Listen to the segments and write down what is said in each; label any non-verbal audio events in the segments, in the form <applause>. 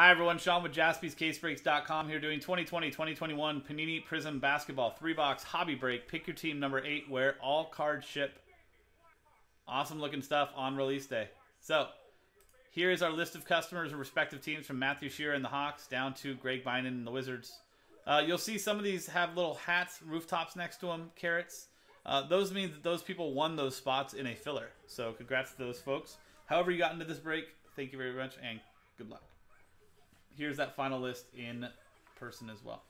Hi, everyone. Sean with jaspyscasebreaks.com here doing 2020-2021 Panini Prizm Basketball 3-box hobby break. Pick your team number 8 where all cards ship. Awesome looking stuff on release day. So, here is our list of customers and respective teams from Matthew Shearer and the Hawks down to Greg Binen and the Wizards. Uh, you'll see some of these have little hats, rooftops next to them, carrots. Uh, those mean that those people won those spots in a filler. So congrats to those folks. However you got into this break, thank you very much and good luck. Here's that final list in person as well.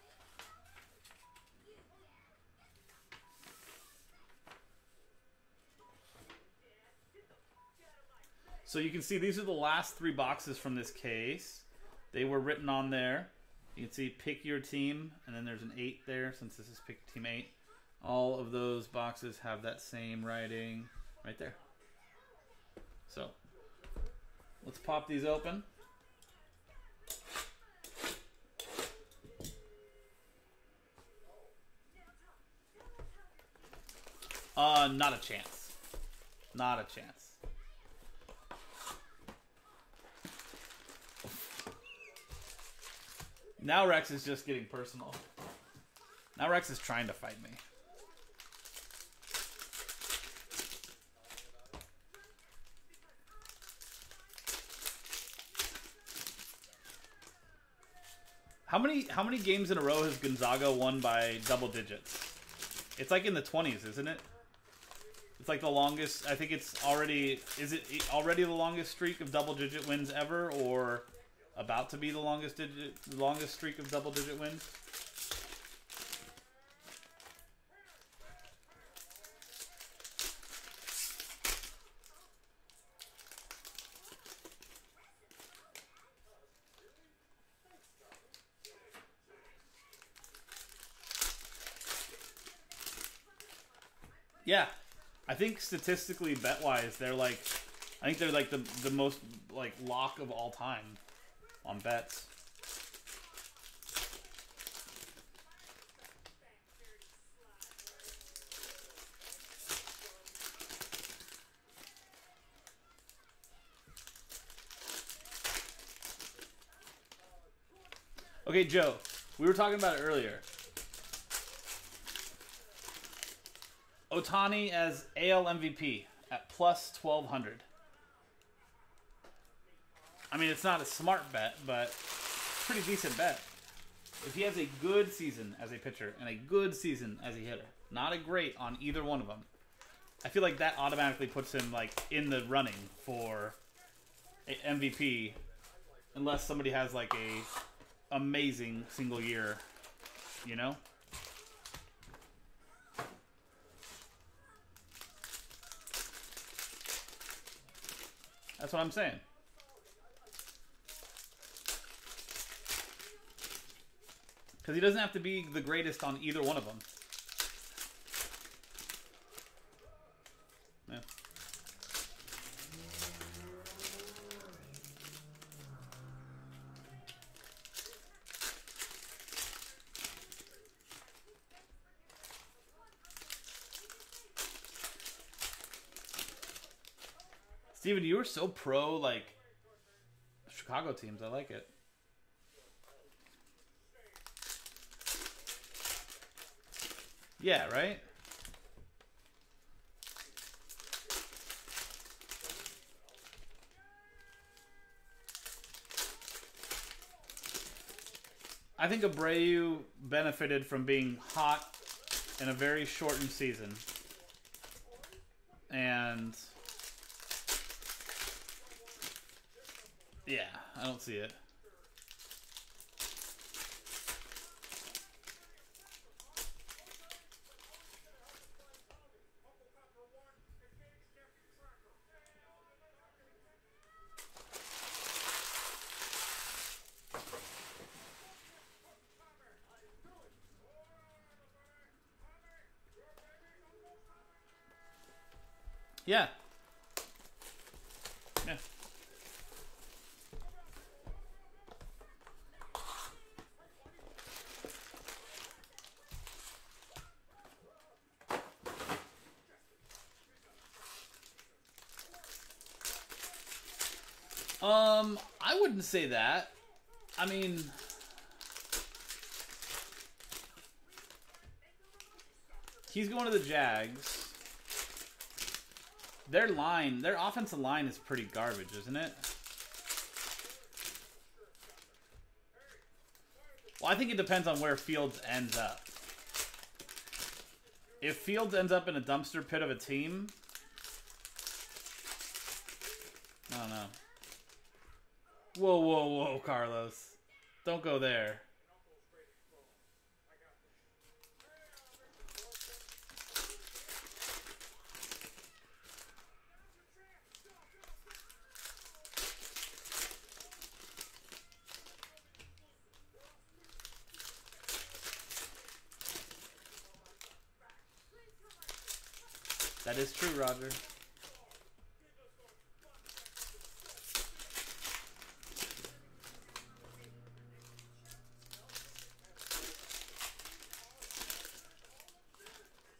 So you can see these are the last three boxes from this case. They were written on there. You can see pick your team, and then there's an eight there since this is pick team eight. All of those boxes have that same writing right there. So let's pop these open. Uh, not a chance. Not a chance. Now Rex is just getting personal. Now Rex is trying to fight me. How many how many games in a row has Gonzaga won by double digits? It's like in the 20s, isn't it? Like the longest. I think it's already is it already the longest streak of double digit wins ever or about to be the longest digit, longest streak of double digit wins. Yeah, I think statistically, bet wise, they're like, I think they're like the the most like lock of all time on bets. Okay, Joe, we were talking about it earlier. Ohtani as AL MVP at plus 1200. I mean, it's not a smart bet, but pretty decent bet. If he has a good season as a pitcher and a good season as a hitter, not a great on either one of them, I feel like that automatically puts him like in the running for MVP, unless somebody has like a amazing single year, you know. That's what I'm saying. Because he doesn't have to be the greatest on either one of them. Steven, you were so pro, like, Chicago teams. I like it. Yeah, right? I think Abreu benefited from being hot in a very shortened season. And yeah, I don't see it. Yeah. Yeah. Um, I wouldn't say that. I mean, he's going to the Jags. Their line, their offensive line is pretty garbage, isn't it? Well, I think it depends on where Fields ends up. If Fields ends up in a dumpster pit of a team, I don't know. Whoa, whoa, whoa, Carlos. Don't go there. That is true, Roger.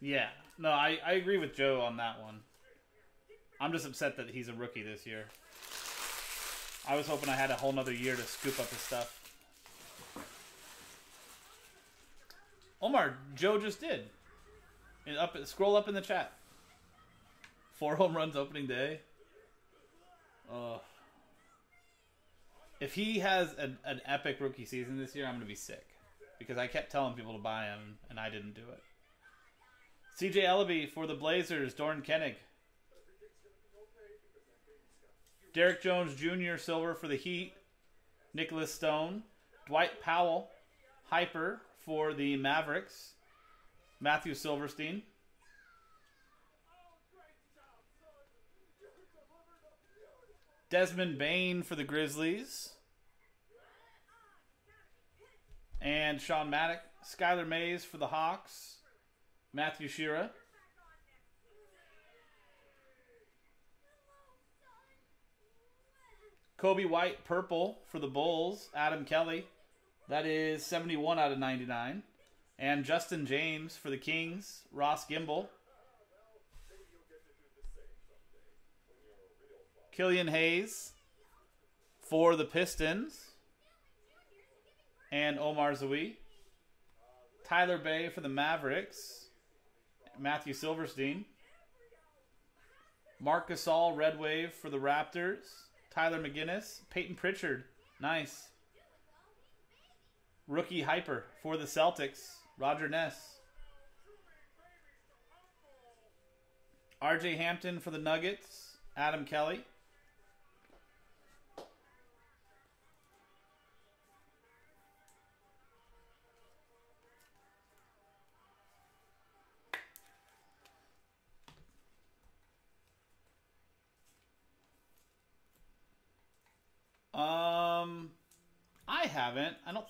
Yeah. No, I, I agree with Joe on that one. I'm just upset that he's a rookie this year. I was hoping I had a whole nother year to scoop up his stuff. Omar, Joe just did. And up, scroll up in the chat. Four <laughs> home runs opening day. Uh, if he has an, an epic rookie season this year, I'm going to be sick. Because I kept telling people to buy him, and I didn't do it. CJ Elleby for the Blazers, Dorn Kennig. Derrick Jones Jr., silver for the Heat. Nicholas Stone. Dwight Powell, hyper for the Mavericks. Matthew Silverstein. Desmond Bane for the Grizzlies. And Sean Maddock. Skylar Mays for the Hawks. Matthew Shearer. Coby White, purple for the Bulls. Adam Kelly. That is 71 out of 99. And Justin James for the Kings. Ross Gimble. Killian Hayes for the Pistons. And Omar Zui. Tyler Bey for the Mavericks. Matthew Silverstein. Marc Gasol, Red Wave for the Raptors. Tyler McGinnis. Payton Pritchard. Nice. Rookie Hyper for the Celtics. Roger Ness. RJ Hampton for the Nuggets. Adam Kelly.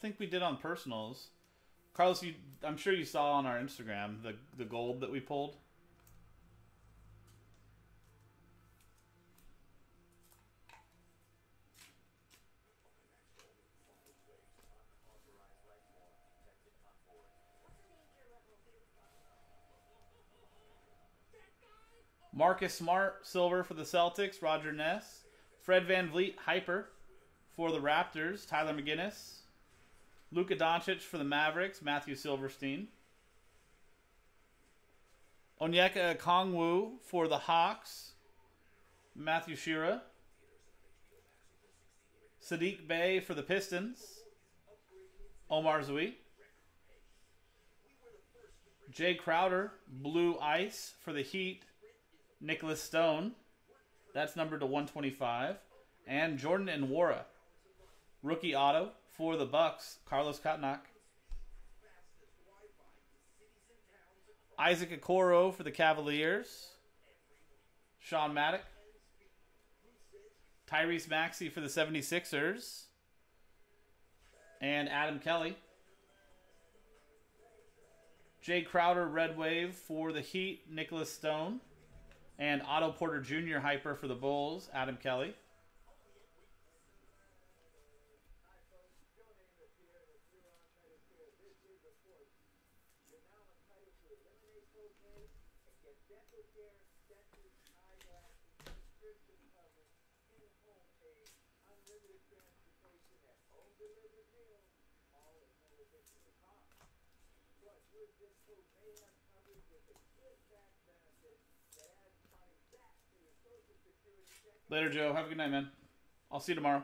Think we did on personals. Carlos, you, I'm sure you saw on our Instagram the the gold that we pulled. Marcus Smart, silver for the Celtics. Roger Ness. Fred VanVleet, hyper for the Raptors. Tyler McGinnis. Luka Doncic for the Mavericks. Matthew Silverstein. Onyeka Okongwu for the Hawks. Matthew Shira. Sadiq Bey for the Pistons. Omar Zui. Jae Crowder, Blue Ice for the Heat. Nicholas Stone. That's numbered to 125. And Jordan Nwora. Rookie auto for the Bucks. Carlos Katnak. Isaac Okoro for the Cavaliers. Sean Maddock. Tyrese Maxey for the 76ers. And Adam Kelly. Jae Crowder, Red Wave for the Heat. Nicholas Stone. And Otto Porter Jr. Hyper for the Bulls. Adam Kelly. Later, Joe. Have a good night, man. I'll see you tomorrow.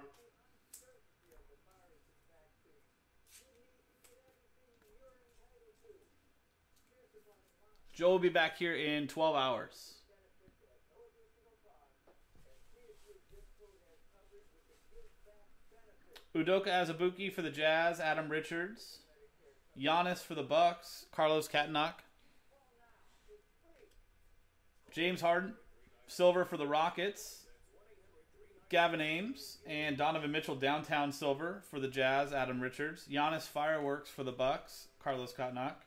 Joe will be back here in 12 hours. Udoka Azubuike for the Jazz, Adam Richards. Giannis for the Bucks, Carlos Catanac. James Harden, silver for the Rockets. Gavin Ames and Donovan Mitchell downtown silver for the Jazz, Adam Richards. Giannis fireworks for the Bucks, Carlos Catanac.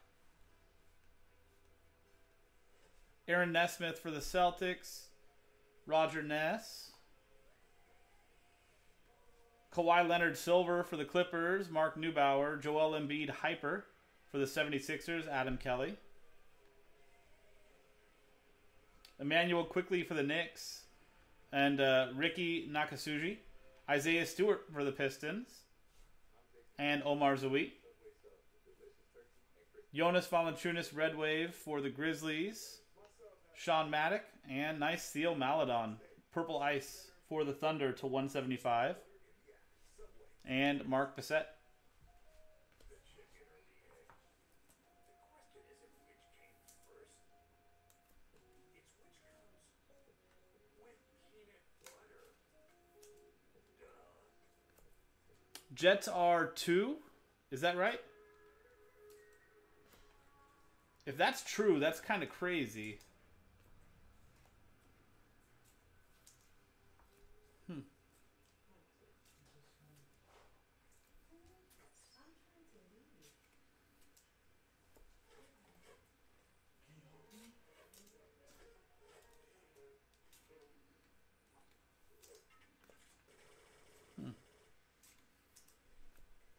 Aaron Nesmith for the Celtics, Roger Ness. Kawhi Leonard Silver for the Clippers, Mark Neubauer, Joel Embiid Hyper for the 76ers, Adam Kelly. Immanuel Quickley for the Knicks, and uh, Ricky Nakasuji. Isaiah Stewart for the Pistons, and Omar Zui. Jonas Valanciunas Red Wave for the Grizzlies. Sean Maddock, and nice Theo Maledon. Purple Ice for the Thunder to 175 and Mark Bissett. Jets are two. Is that right? If that's true, that's kind of crazy.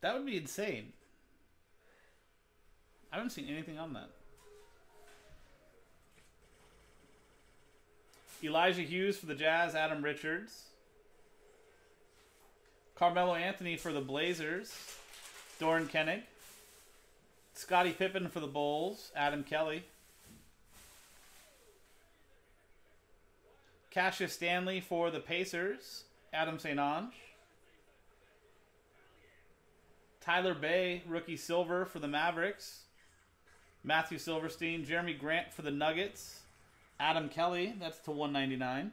That would be insane. I haven't seen anything on that. Elijah Hughes for the Jazz, Adam Richards. Carmelo Anthony for the Blazers, Doran Kennig. Scottie Pippen for the Bulls, Adam Kelly. Cassius Stanley for the Pacers, Adam St. Ange. Tyler Bey, rookie silver for the Mavericks. Matthew Silverstein, Jerami Grant for the Nuggets. Adam Kelly, that's to 199.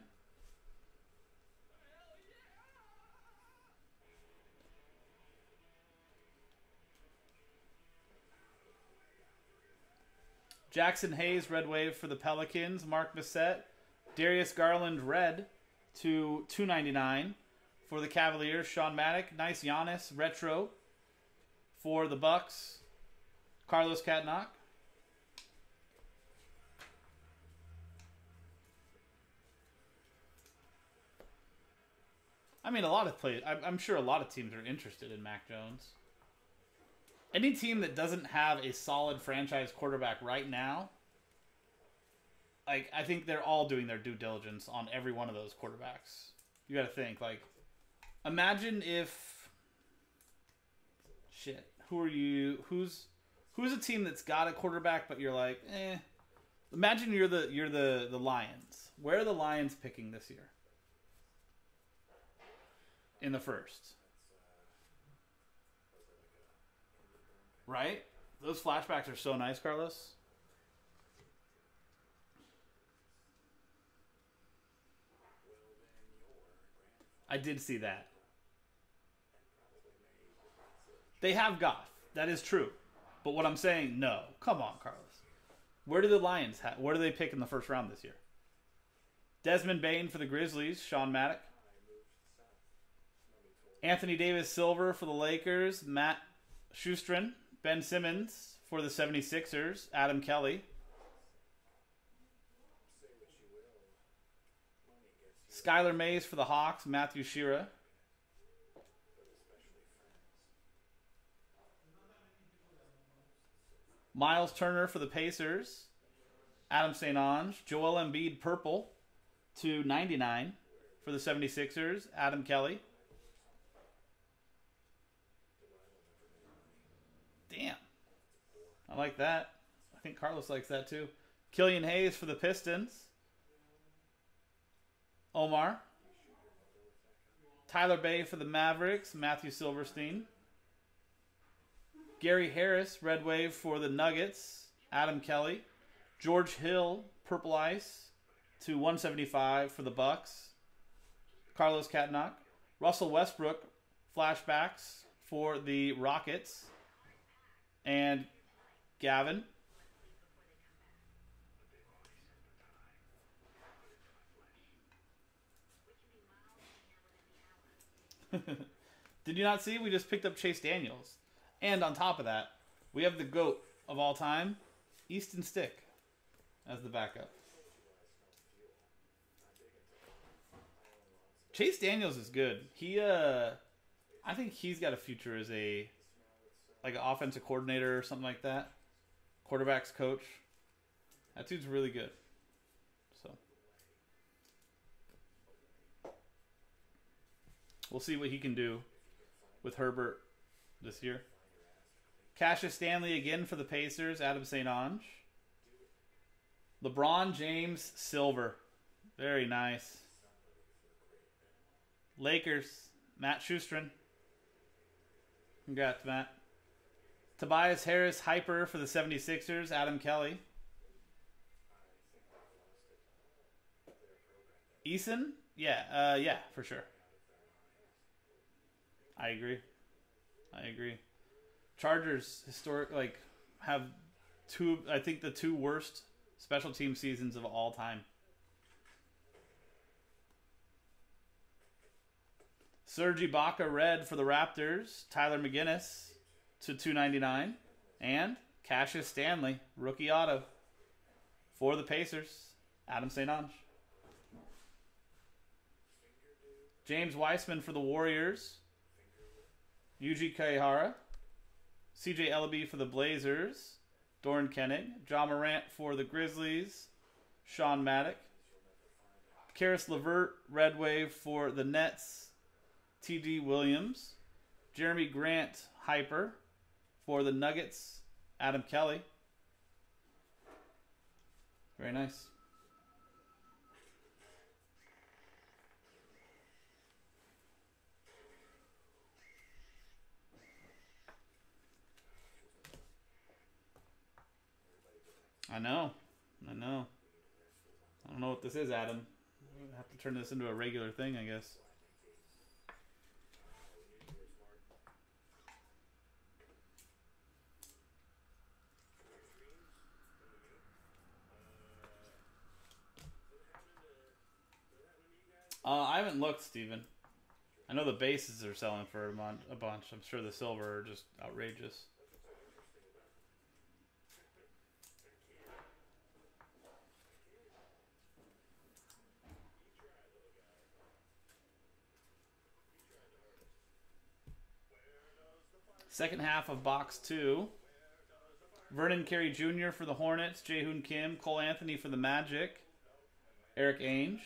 Jaxson Hayes, Red Wave for the Pelicans. Mark Bissett, Darius Garland, Red to 299 for the Cavaliers. Sean Maddock, nice Giannis, Retro for the Bucks, Carlos Catanac. I mean, a lot of play. I'm sure a lot of teams are interested in Mac Jones. Any team that doesn't have a solid franchise quarterback right now, like I think they're all doing their due diligence on every one of those quarterbacks. You got to think like, imagine if shit. Who are you? Who's who's a team that's got a quarterback, but you're like, eh. Imagine you're the you're the the Lions. Where are the Lions picking this year? In the first. Right? Those flashbacks are so nice, Carlos. I did see that. They have Goff. That is true. But what I'm saying, no. Come on, Carlos. Where do the Lions have? Where do they pick in the first round this year? Desmond Bane for the Grizzlies. Sean Maddock. Anthony Davis Silver for the Lakers. Matt Schustrin. Ben Simmons for the 76ers. Adam Kelly. Skylar Mays for the Hawks. Matthew Shira. Miles Turner for the Pacers. Adam St. Ange. Joel Embiid purple to 99 for the 76ers. Adam Kelly. Damn. I like that. I think Carlos likes that too. Killian Hayes for the Pistons. Omar. Tyler Bey for the Mavericks. Matthew Silverstein. Gary Harris, Red Wave for the Nuggets. Adam Kelly. George Hill, Purple Ice to 175 for the Bucks. Carlos Katnock. Russell Westbrook, flashbacks for the Rockets. And Gavin. <laughs> Did you not see? We just picked up Chase Daniels. And on top of that, we have the GOAT of all time, Easton Stick, as the backup. Chase Daniels is good. He uh I think he's got a future as a like an offensive coordinator or something like that. Quarterbacks coach. That dude's really good. So we'll see what he can do with Herbert this year. Cassius Stanley again for the Pacers. Adam St. Ange. LeBron James Silver. Very nice. Lakers. Matt Schustrin. Congrats, Matt. Tobias Harris Hyper for the 76ers. Adam Kelly. Eason? Yeah, uh, yeah, for sure. I agree. I agree. Chargers historic like have two I think the two worst special team seasons of all time. Serge Ibaka red for the Raptors, Tyler McGinnis to 299 and Cassius Stanley rookie auto for the Pacers, Adam St. Ange. James Wiseman for the Warriors, Yuji Kaihara, CJ Elleby for the Blazers, Doran Kenning, Ja Morant for the Grizzlies, Sean Maddock, Caris LeVert, Red Wave for the Nets, T.D. Williams, Jerami Grant, Hyper for the Nuggets, Adam Kelly. Very nice. I know. I know. I don't know what this is, Adam. we have to turn this into a regular thing, I guess. Uh, I haven't looked, Steven. I know the bases are selling for a, mon- a bunch. I'm sure the silver are just outrageous. Second half of box two. Vernon Carey Jr. for the Hornets, Jaehoon Kim, Cole Anthony for the Magic, Eric Ainge.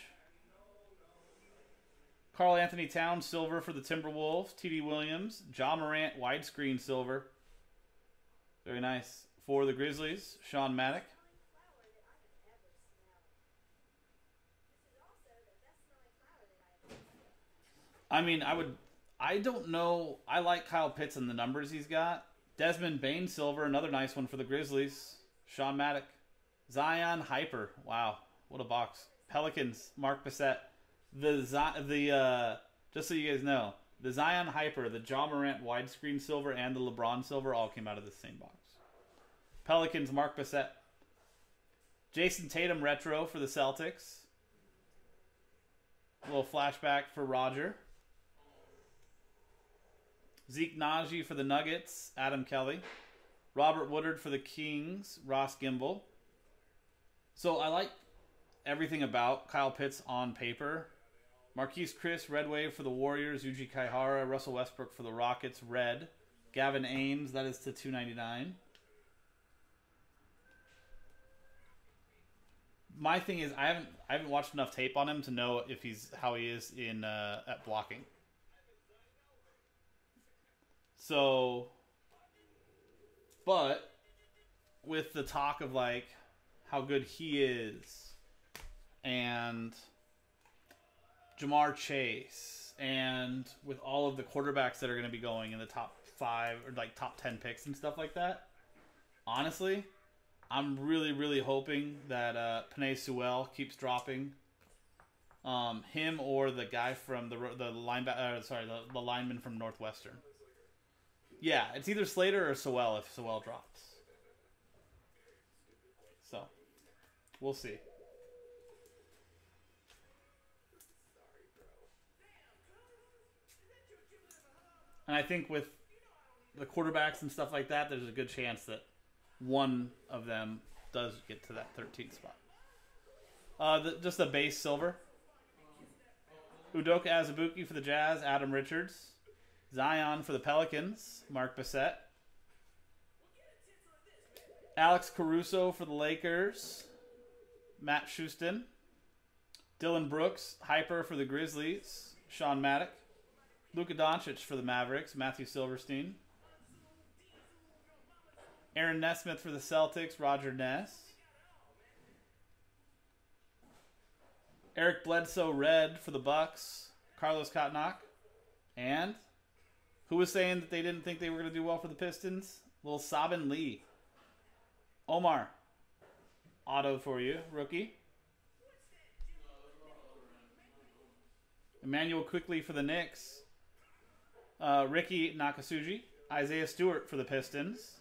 Karl Anthony Towns silver for the Timberwolves, TD Williams, Ja Morant widescreen silver. Very nice. For the Grizzlies, Sean Maddock. I mean, I would I don't know. I like Kyle Pitts and the numbers he's got. Desmond Bane Silver, another nice one for the Grizzlies. Sean Maddock. Zion Hyper. Wow, what a box. Pelicans, Mark Bissett. The the uh, just so you guys know, the Zion Hyper, the Ja Morant widescreen silver, and the LeBron silver all came out of the same box. Pelicans, Mark Bissett. Jayson Tatum retro for the Celtics. A little flashback for Roger. Zeke Nnaji for the Nuggets, Adam Kelly. Robert Woodard for the Kings, Ross Gimble. So I like everything about Kyle Pitts on paper. Marquese Chriss, Red Wave for the Warriors, Yuji Kaihara, Russell Westbrook for the Rockets, Red. Gavin Ames, that is to 299. My thing is I haven't I haven't watched enough tape on him to know if he's how he is in uh, at blocking. So But with the talk of like how good he is and Ja'Marr Chase and with all of the quarterbacks that are going to be going in the top 5 or like top 10 picks and stuff like that. Honestly, I'm really really hoping that uh Penei Sewell keeps dropping um, him or the guy from the the linebacker. Uh, sorry, the, the lineman from Northwestern. Yeah, it's either Slater or Sewell if Sewell drops. So, we'll see. And I think with the quarterbacks and stuff like that, there's a good chance that one of them does get to that 13th spot. Uh, the, just a base silver. Udoka Azubuike for the Jazz, Adam Richards. Zion for the Pelicans, Mark Bissett. Alex Caruso for the Lakers, Matt Houston. Dillon Brooks, Hyper for the Grizzlies, Sean Maddock. Luka Doncic for the Mavericks, Matthew Silverstein. Aaron Nesmith for the Celtics, Roger Ness. Eric Bledsoe red for the Bucks. Carlos Katnock. And who was saying that they didn't think they were going to do well for the Pistons? Little Saben Lee. Omar. Auto for you, rookie. Immanuel Quickley for the Knicks. Uh, Ricky Nakasuji. Isaiah Stewart for the Pistons.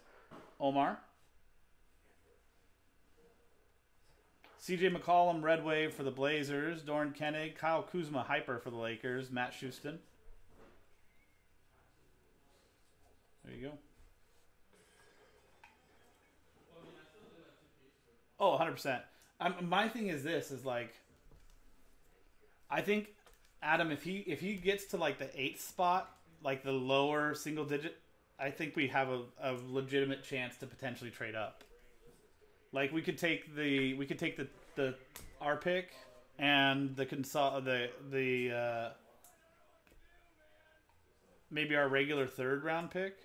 Omar. CJ McCollum, Red Wave for the Blazers. Doran Koenig, Kyle Kuzma, Hyper for the Lakers. Matt Houston. There you go. Oh, 100%. I'm, my thing is this is like I think Adam if he if he gets to like the 8th spot, like the lower single digit, I think we have a, a legitimate chance to potentially trade up. Like we could take the we could take the the our pick and the consol the the uh, maybe our regular third round pick.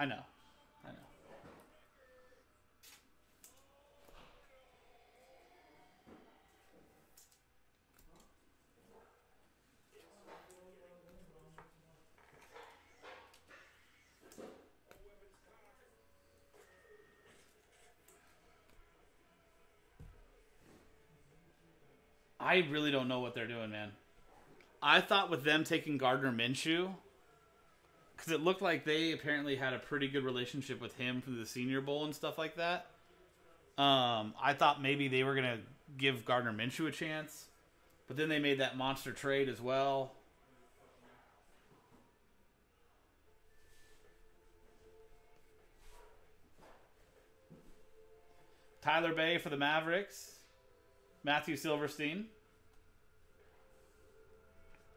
I know. I know. I really don't know what they're doing, man. I thought with them taking Gardner Minshew, because it looked like they apparently had a pretty good relationship with him from the Senior Bowl and stuff like that. Um, I thought maybe they were gonna give Gardner Minshew a chance, but then they made that monster trade as well. Tyler Bey for the Mavericks. Matthew Silverstein.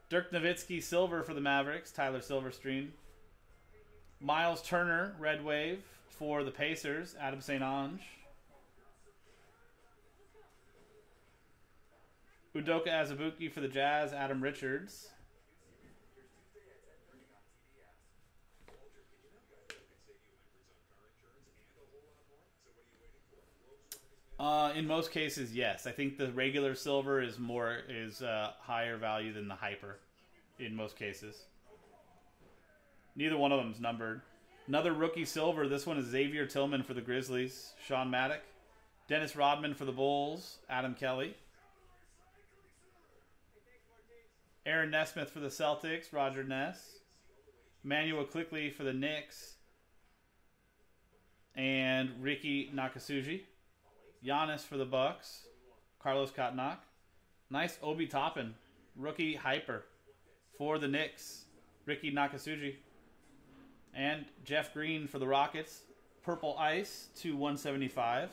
Dirk Nowitzki, silver for the Mavericks. Tyler Silverstein. Miles Turner, red wave for the Pacers. Adam St. Ange. Udoka Azubuike for the Jazz. Adam Richards. Uh, in most cases, yes. I think the regular silver is more is uh, higher value than the hyper. In most cases, neither one of them is numbered. Another rookie silver. This one is Xavier Tillman for the Grizzlies. Sean Maddock, Dennis Rodman for the Bulls. Adam Kelly. Aaron Nesmith for the Celtics. Roger Ness. Manuel Quickley for the Knicks. And Ricky Nakasuji. Giannis for the Bucks. Carlos Katnock. Nice Obi Toppin. Rookie hyper for the Knicks. Ricky Nakasuji. And Jeff Green for the Rockets. Purple Ice to 175.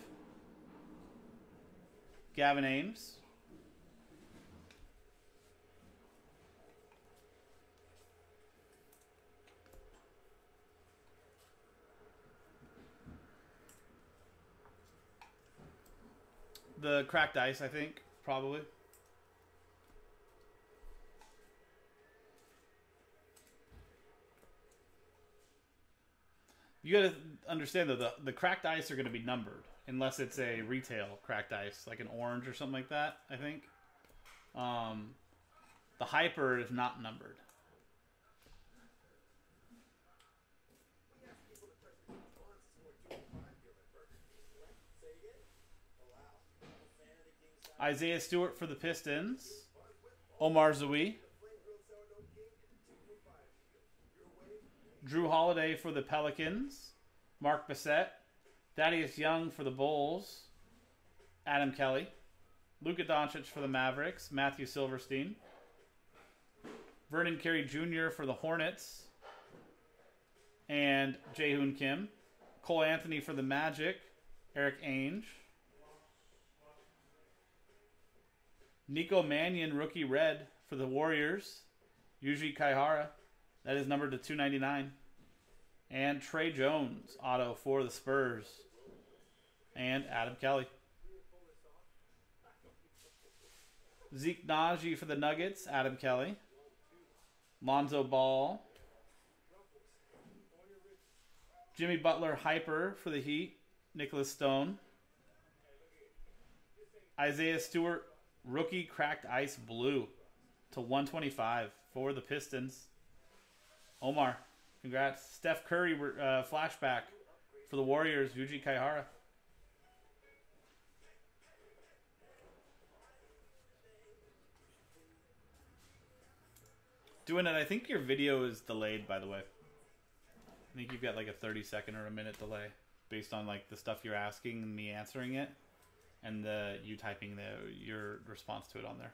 Gavin Ames. The cracked ice, I think, probably. You got to understand though the the cracked ice are going to be numbered unless it's a retail cracked ice like an orange or something like that. I think. Um, the hyper is not numbered. Isaiah Stewart for the Pistons. Omar Zui. Jrue Holiday for the Pelicans. Mark Bissett. Thaddeus Young for the Bulls. Adam Kelly. Luka Doncic for the Mavericks. Matthew Silverstein. Vernon Carey Jr. for the Hornets. And Jaehoon Kim. Cole Anthony for the Magic. Eric Ainge. Nico Mannion, rookie red for the Warriors. Yuji Kaihara. That is numbered to 299. And Tre Jones, auto for the Spurs. And Adam Kelly. Zeke Nnaji for the Nuggets, Adam Kelly. Lonzo Ball. Jimmy Butler Hyper for the Heat, Nicholas Stone. Isaiah Stewart Rookie Cracked Ice Blue to 125 for the Pistons. Omar, congrats. Steph Curry uh, flashback for the Warriors, Yuji Kaihara. Doing it, I think your video is delayed, by the way. I think you've got like a 30 second or a minute delay based on like the stuff you're asking me answering it and the you typing the your response to it on there.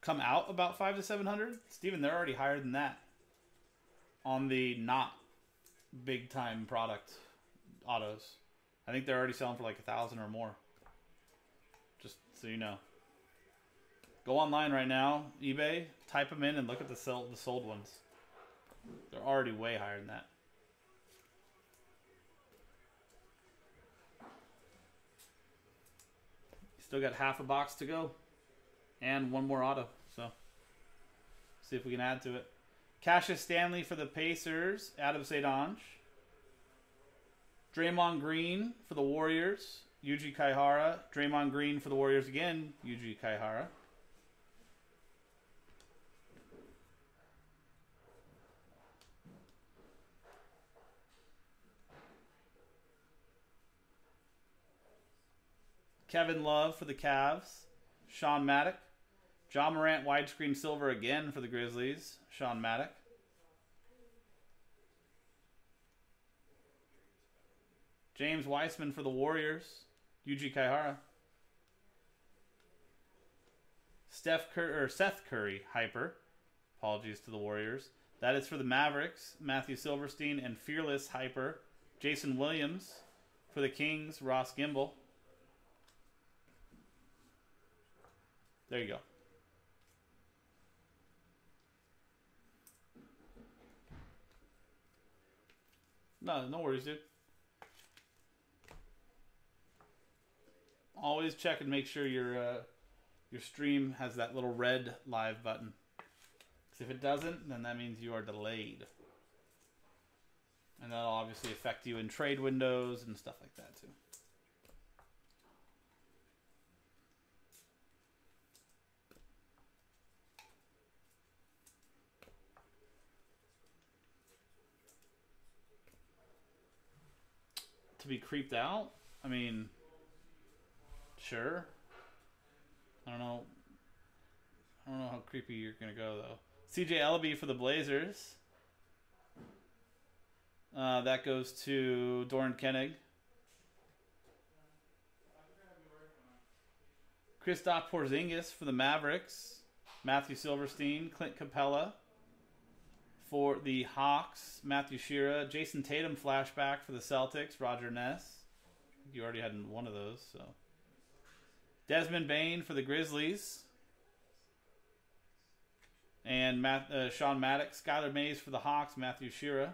Come out about five to seven hundred, Steven, They're already higher than that on the not big time product autos. I think they're already selling for like a thousand or more. Just so you know. Go online right now, eBay, type them in, and look at the sell, the sold ones. They're already way higher than that. Still got half a box to go. And one more auto. So, see if we can add to it. Cassius Stanley for the Pacers. Adam Sadange. Draymond Green for the Warriors. Yuji Kaihara. Draymond Green for the Warriors again. Yuji Kaihara. Kevin Love for the Cavs. Sean Maddock. Ja Morant widescreen silver again for the Grizzlies. Sean Maddock. James Wiseman for the Warriors. Yuji Kaihara. Steph Cur- or Seth Curry hyper. Apologies to the Warriors. That is for the Mavericks. Matthew Silverstein and Fearless hyper. Jason Williams for the Kings. Ross Gimble. There you go. No, no worries, dude. Always check and make sure your uh, your stream has that little red live button. Because if it doesn't, then that means you are delayed. And that'll obviously affect you in trade windows and stuff like that too. To be creeped out? I mean, sure. I don't know. I don't know how creepy you're gonna go though. CJ Elleby for the Blazers. Uh, that goes to Doran Koenig. Kristaps Porzingis for the Mavericks. Matthew Silverstein, Clint Capela for the Hawks, Matthew Shearer, Jayson Tatum flashback for the Celtics, Roger Ness. You already had one of those, so. Desmond Bane for the Grizzlies. And Matt, uh, Sean Maddox, Skylar Mays for the Hawks, Matthew Shearer.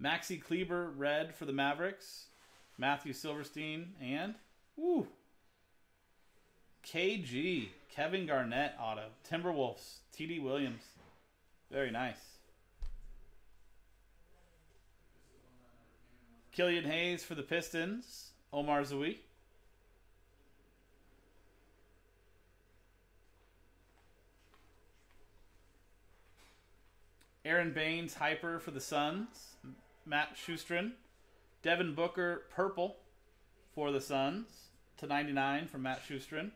Maxi Kleber, red for the Mavericks. Matthew Silverstein, and, woo, KG, Kevin Garnett auto. Timberwolves, TD Williams. Very nice. Killian Hayes for the Pistons. Omar Zui. Aaron Baynes, Hyper for the Suns. Matt Schustrin. Devin Booker, Purple for the Suns. To 99 from Matt Schustrin.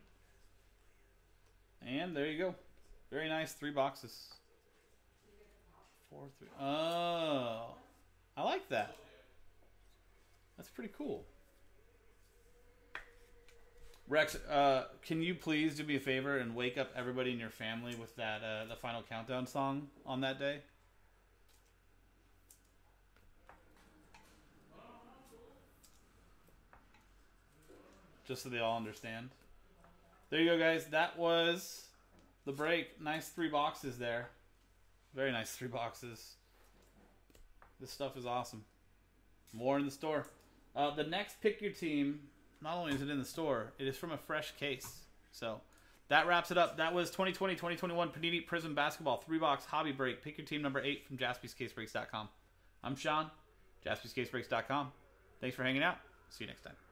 And there you go. Very nice. Three boxes. Four, three. Oh. I like that. That's pretty cool. Rex, uh, can you please do me a favor and wake up everybody in your family with that uh, the final countdown song on that day? Just so they all understand. There you go, guys. That was the break. Nice three boxes there. Very nice three boxes. This stuff is awesome. More in the store. Uh, the next pick your team. Not only is it in the store, it is from a fresh case. So that wraps it up. That was 2020 2021 Panini Prizm Basketball three box hobby break. Pick your team number eight from jaspyscasebreaks.com. I'm Sean, jaspyscasebreaks.com. Thanks for hanging out. See you next time.